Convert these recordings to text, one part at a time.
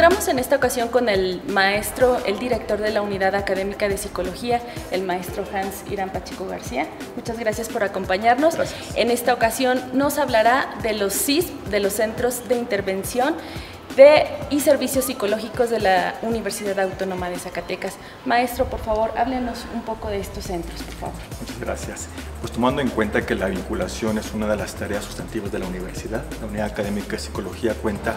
encontramos en esta ocasión con el maestro, el director de la Unidad Académica de Psicología, el maestro Hans Irán Pachico García. Muchas gracias por acompañarnos. En esta ocasión nos hablará de los CIS, de los Centros de Intervención de, y Servicios Psicológicos de la Universidad Autónoma de Zacatecas. Maestro, por favor, háblenos un poco de estos centros, por favor. Muchas gracias. Pues tomando en cuenta que la vinculación es una de las tareas sustantivas de la universidad, la Unidad Académica de Psicología cuenta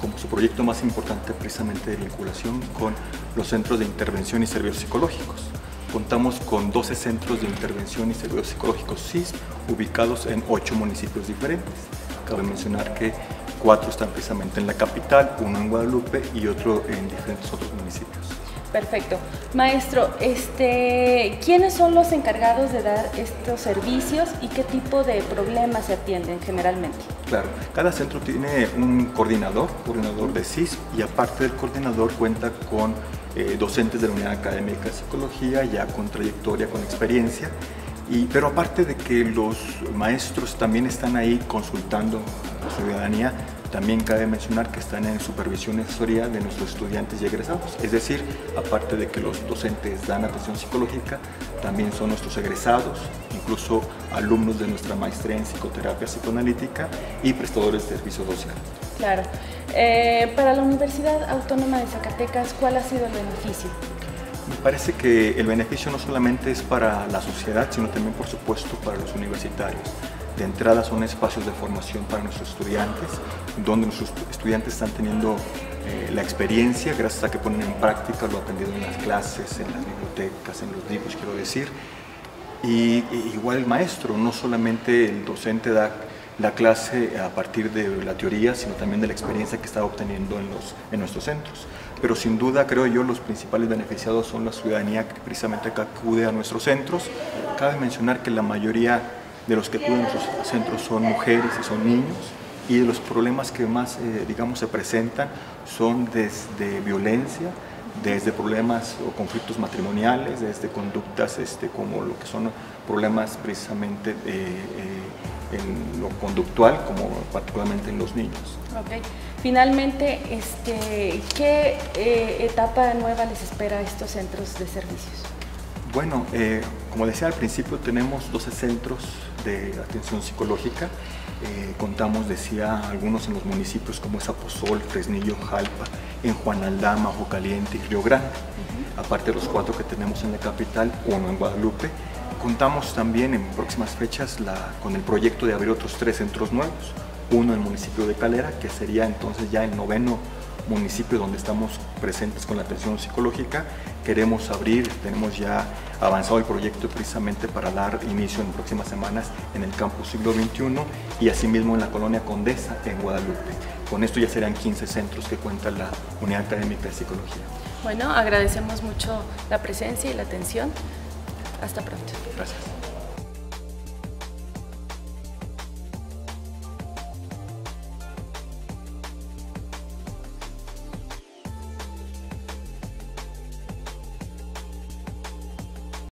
como su proyecto más importante precisamente de vinculación con los centros de intervención y servicios psicológicos. Contamos con 12 centros de intervención y servicios psicológicos CIS ubicados en 8 municipios diferentes. Cabe mencionar que cuatro están precisamente en la capital, uno en Guadalupe y otro en diferentes otros municipios. Perfecto. Maestro, este, ¿quiénes son los encargados de dar estos servicios y qué tipo de problemas se atienden generalmente? Claro, cada centro tiene un coordinador, coordinador de CIS, y aparte del coordinador cuenta con eh, docentes de la Unidad Académica de Psicología, ya con trayectoria, con experiencia, y, pero aparte de que los maestros también están ahí consultando a la ciudadanía, también cabe mencionar que están en supervisión y asesoría de nuestros estudiantes y egresados. Es decir, aparte de que los docentes dan atención psicológica, también son nuestros egresados, incluso alumnos de nuestra maestría en psicoterapia psicoanalítica y prestadores de servicio social. Claro. Eh, para la Universidad Autónoma de Zacatecas, ¿cuál ha sido el beneficio? Me parece que el beneficio no solamente es para la sociedad, sino también, por supuesto, para los universitarios. De entrada son espacios de formación para nuestros estudiantes, donde nuestros estudiantes están teniendo eh, la experiencia gracias a que ponen en práctica lo aprendido en las clases, en las bibliotecas, en los libros, quiero decir. Y, y igual el maestro, no solamente el docente da la clase a partir de la teoría, sino también de la experiencia que está obteniendo en, los, en nuestros centros. Pero sin duda, creo yo, los principales beneficiados son la ciudadanía que precisamente acude a nuestros centros. Cabe mencionar que la mayoría de los que acuden a nuestros centros son mujeres y son niños, y de los problemas que más, eh, digamos, se presentan son desde violencia, desde problemas o conflictos matrimoniales, desde conductas este, como lo que son problemas precisamente eh, eh, en lo conductual, como particularmente en los niños. Okay. Finalmente, este, ¿qué eh, etapa nueva les espera a estos centros de servicios? Bueno, eh, como decía al principio, tenemos 12 centros de atención psicológica. Eh, contamos, decía, algunos en los municipios como es Aposol, Fresnillo, Jalpa, en Juan Aldama, Ojo Caliente y Río Grande. Aparte de los cuatro que tenemos en la capital, uno en Guadalupe. Contamos también en próximas fechas la, con el proyecto de abrir otros tres centros nuevos. Uno en el municipio de Calera, que sería entonces ya el noveno municipio donde estamos presentes con la atención psicológica. Queremos abrir, tenemos ya avanzado el proyecto precisamente para dar inicio en próximas semanas en el campus siglo XXI y asimismo en la colonia Condesa en Guadalupe. Con esto ya serán 15 centros que cuenta la Unidad Académica de Psicología. Bueno, agradecemos mucho la presencia y la atención. Hasta pronto. Gracias.